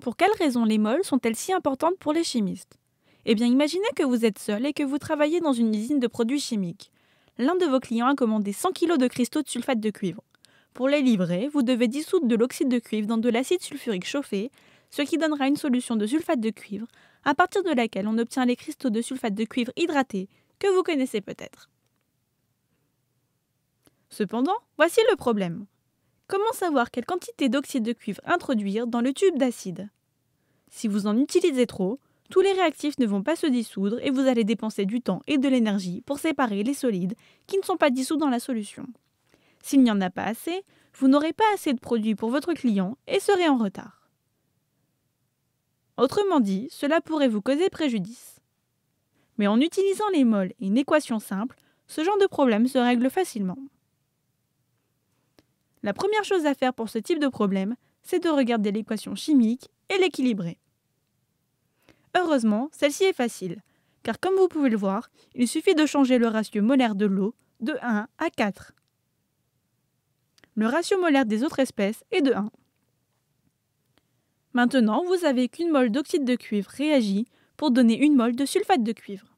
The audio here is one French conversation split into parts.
Pour quelles raisons les moles sont-elles si importantes pour les chimistes? Eh bien, imaginez que vous êtes seul et que vous travaillez dans une usine de produits chimiques. L'un de vos clients a commandé 100 kg de cristaux de sulfate de cuivre. Pour les livrer, vous devez dissoudre de l'oxyde de cuivre dans de l'acide sulfurique chauffé, ce qui donnera une solution de sulfate de cuivre, à partir de laquelle on obtient les cristaux de sulfate de cuivre hydraté, que vous connaissez peut-être. Cependant, voici le problème. Comment savoir quelle quantité d'oxyde de cuivre introduire dans le tube d'acide? Si vous en utilisez trop, tous les réactifs ne vont pas se dissoudre et vous allez dépenser du temps et de l'énergie pour séparer les solides qui ne sont pas dissous dans la solution. S'il n'y en a pas assez, vous n'aurez pas assez de produits pour votre client et serez en retard. Autrement dit, cela pourrait vous causer préjudice. Mais en utilisant les moles et une équation simple, ce genre de problème se règle facilement. La première chose à faire pour ce type de problème, c'est de regarder l'équation chimique et l'équilibrer. Heureusement, celle-ci est facile, car comme vous pouvez le voir, il suffit de changer le ratio molaire de l'eau de 1 à 4. Le ratio molaire des autres espèces est de 1. Maintenant, vous avez qu'une mole d'oxyde de cuivre réagit pour donner une mole de sulfate de cuivre.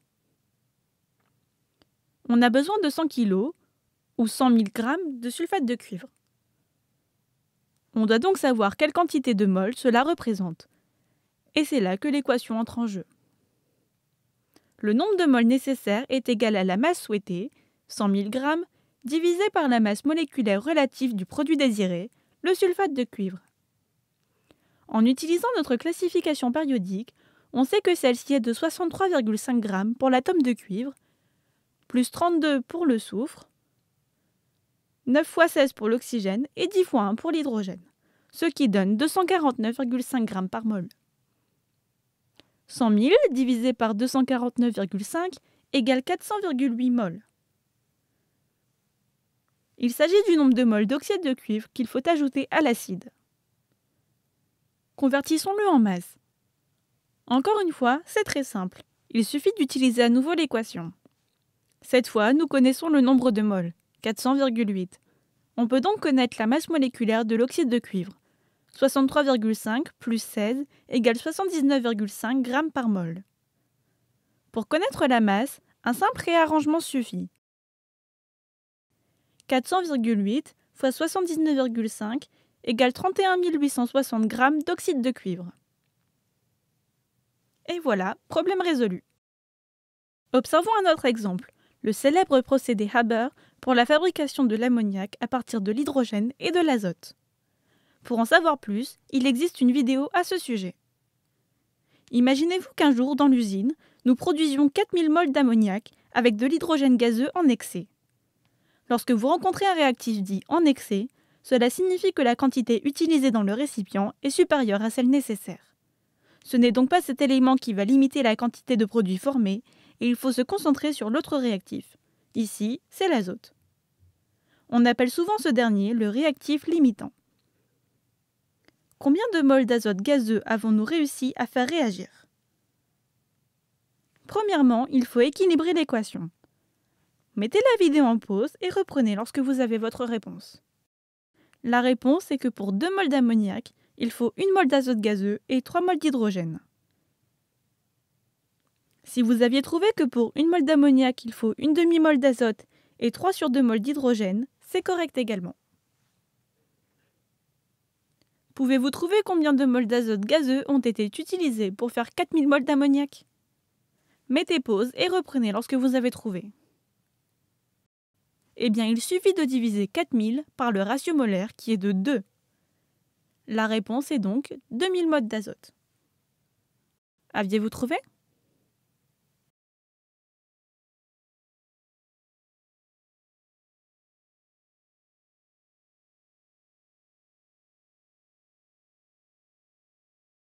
On a besoin de 100 kg ou 100 000 g de sulfate de cuivre. On doit donc savoir quelle quantité de mol cela représente. Et c'est là que l'équation entre en jeu. Le nombre de moles nécessaires est égal à la masse souhaitée, 100 000 g, divisé par la masse moléculaire relative du produit désiré, le sulfate de cuivre. En utilisant notre classification périodique, on sait que celle-ci est de 63,5 g pour l'atome de cuivre, plus 32 pour le soufre, 9 fois 16 pour l'oxygène et 10 fois 1 pour l'hydrogène ce qui donne 249,5 g par mol. 100 000 divisé par 249,5 égale 400,8 mol. Il s'agit du nombre de moles d'oxyde de cuivre qu'il faut ajouter à l'acide. Convertissons-le en masse. Encore une fois, c'est très simple. Il suffit d'utiliser à nouveau l'équation. Cette fois, nous connaissons le nombre de moles, 400,8. On peut donc connaître la masse moléculaire de l'oxyde de cuivre, 63,5 plus 16 égale 79,5 g par mol. Pour connaître la masse, un simple réarrangement suffit. 400,8 fois 79,5 égale 31 860 g d'oxyde de cuivre. Et voilà, problème résolu. Observons un autre exemple, le célèbre procédé Haber pour la fabrication de l'ammoniac à partir de l'hydrogène et de l'azote. Pour en savoir plus, il existe une vidéo à ce sujet. Imaginez-vous qu'un jour, dans l'usine, nous produisions 4000 moles d'ammoniac avec de l'hydrogène gazeux en excès. Lorsque vous rencontrez un réactif dit en excès, cela signifie que la quantité utilisée dans le récipient est supérieure à celle nécessaire. Ce n'est donc pas cet élément qui va limiter la quantité de produits formés, et il faut se concentrer sur l'autre réactif. Ici, c'est l'azote. On appelle souvent ce dernier le réactif limitant. Combien de moles d'azote gazeux avons-nous réussi à faire réagir? Premièrement, il faut équilibrer l'équation. Mettez la vidéo en pause et reprenez lorsque vous avez votre réponse. La réponse est que pour 2 moles d'ammoniac, il faut 1 mol d'azote gazeux et 3 moles d'hydrogène. Si vous aviez trouvé que pour 1 mol d'ammoniac, il faut une demi-molle d'azote et 3 sur 2 moles d'hydrogène, c'est correct également. Pouvez-vous trouver combien de moles d'azote gazeux ont été utilisés pour faire 4000 moles d'ammoniac? Mettez pause et reprenez lorsque vous avez trouvé. Eh bien, il suffit de diviser 4000 par le ratio molaire qui est de 2. La réponse est donc 2000 moles d'azote. Aviez-vous trouvé?